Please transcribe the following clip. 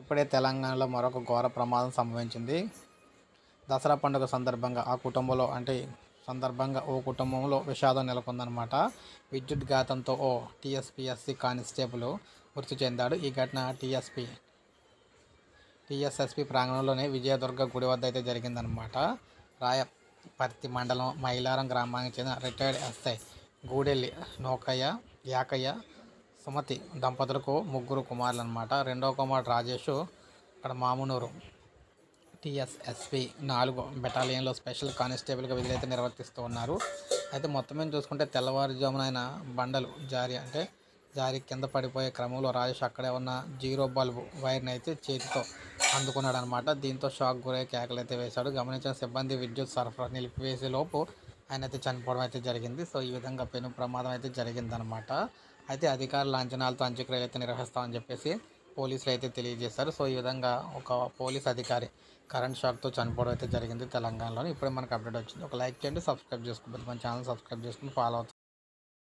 ఇప్పుడే తెలంగాణలో మరొక ఘోర ప్రమాదం సంభవించింది. దసరా పండుగ సందర్భంగా ఆ కుటుంబంలో అంటే సందర్భంగా ఓ కుటుంబంలో విషాదం నెలకొందనమాట విద్యుత్ ఘాతంతో ఓ టీఎస్పీఎస్సీ కానిస్టేబుల్ మృతి చెందాడు. ఈ ఘటన టీఎస్పీ టీఎస్ఎస్పీ ప్రాంగణంలోనే విజయదుర్గ గుడి వద్ద అయితే జరిగిందనమాట రాయపర్తి మండలం మైలారం గ్రామానికి చెందిన రిటైర్డ్ ఎస్ఐ గూడెల్లి నోకయ్య యాకయ్య సుమతి దంపతులకు ముగ్గురు కుమారులు అనమాట రెండో కుమారుడు రాజేష్ అక్కడ మామునూరు టీఎస్ఎస్పి నాలుగు బెటాలియన్లో స్పెషల్ కానిస్టేబుల్గా విధులైతే నిర్వర్తిస్తూ ఉన్నారు. అయితే మొత్తం మీద చూసుకుంటే తెల్లవారుజామున ఆయన బండలు జారి అంటే జారి కింద పడిపోయే క్రమంలో రాజేష్ అక్కడే ఉన్న జీరో బల్బు వైర్ని అయితే చేతితో అందుకున్నాడు అనమాట దీంతో షాక్ గురై కేకలు అయితే వేశాడు. గమనించిన సిబ్బంది విద్యుత్ సరఫరా నిలిపివేసే లోపు ఆయన అయితే చనిపోవడం అయితే జరిగింది. సో ఈ విధంగా పెను ప్రమాదం అయితే జరిగిందనమాట అయితే అధికారుల అంచనాలతో అంత్యక్రియలు అయితే నిర్వహిస్తామని చెప్పేసి పోలీసులు అయితే తెలియజేశారు. సో ఈ విధంగా ఒక పోలీస్ అధికారి కరెంట్ షాక్తో చనిపోవడం అయితే జరిగింది తెలంగాణలో ఇప్పుడే మనకు అప్డేట్ వచ్చింది. ఒక లైక్ చేయండి సబ్స్క్రైబ్ చేసుకోండి. మన ఛానల్ సబ్స్క్రైబ్ చేసుకుని ఫాలో అవుతుంది